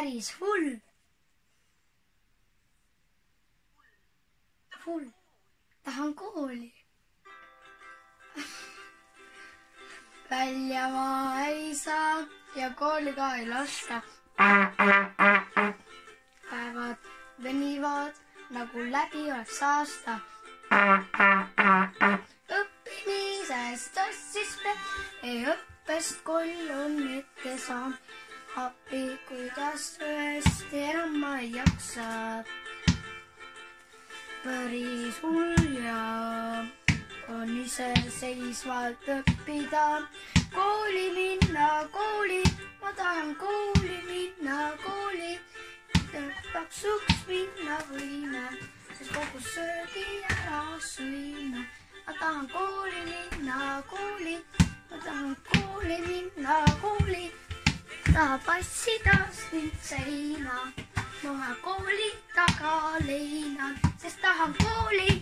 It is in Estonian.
päris hull. hull, tahan kooli. välja ma ei saa ja kooli ka ei lasta. päevad venivad nagu läbi oleks aasta. õppimisest tassis me, õppest koll on ette saanud. appi, kuidas tõesti enam ma ei jaksa. päris hull ja on iseseisvalt õppida. kooli minna, kooli, ma tahan kooli minna, kooli. paksuks minna võime, sest kogu söögi ära sõime. ma tahan kooli minna, kooli, ma tahan kooli minna. Tahab passida mind seina, ma kooli taga leinan, sest tahan kooli